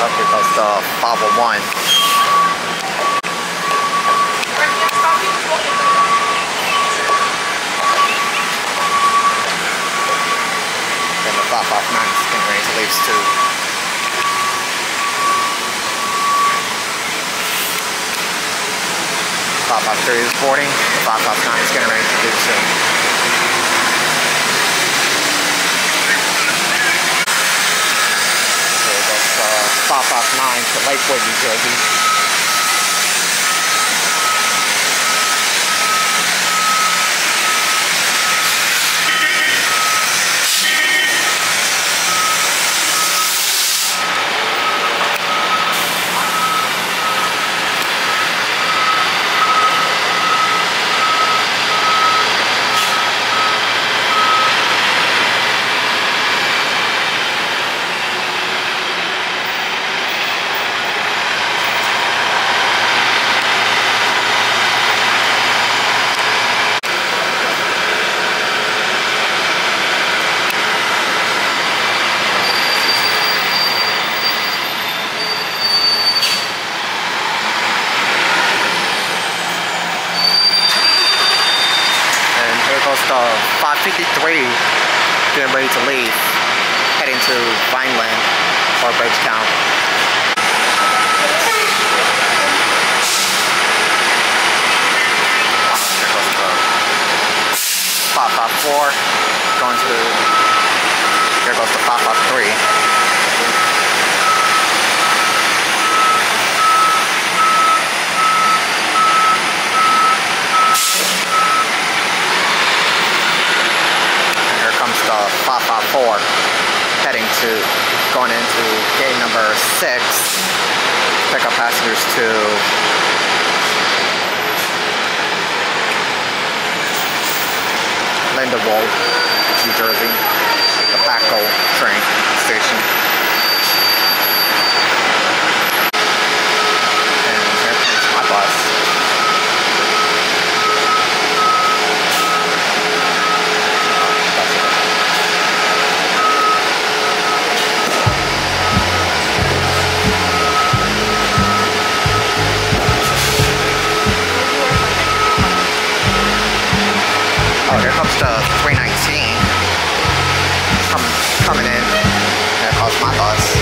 Here goes the 501. Then the 559 is getting ready to. Five five three is boarding. Five five nine is getting ready to do so. So that's five five nine to Lakewood, New Jersey. Goes the 553 getting ready to leave, heading to Vineland or Bridgeton. Here goes 554 going to, here goes the 553. And here comes the 554 heading to going into gate number six. Pick up passengers to Lindenwold, New Jersey, the PATCO train station. Oh, there comes the 319. Com coming in. There comes my thoughts.